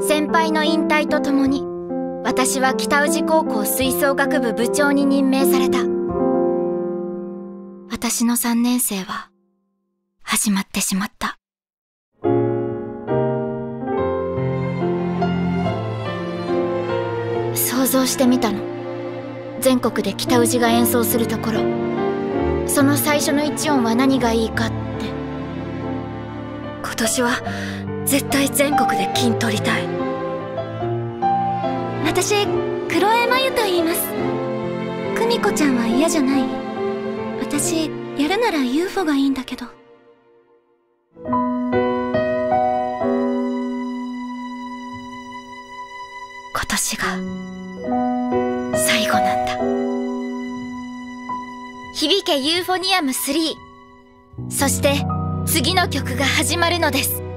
先輩の引退とともに私は北宇治高校吹奏楽部部長に任命された。私の3年生は始まってしまった。想像してみたの。全国で北宇治が演奏するところ。その最初の一音は何がいいかって。今年は絶対全国で金取りたい。私黒江真由と言います。久美子ちゃんは嫌じゃない。私やるなら UFO がいいんだけど。今年が最後なんだ。響けユーフォニアム3そして次の曲が始まるのです。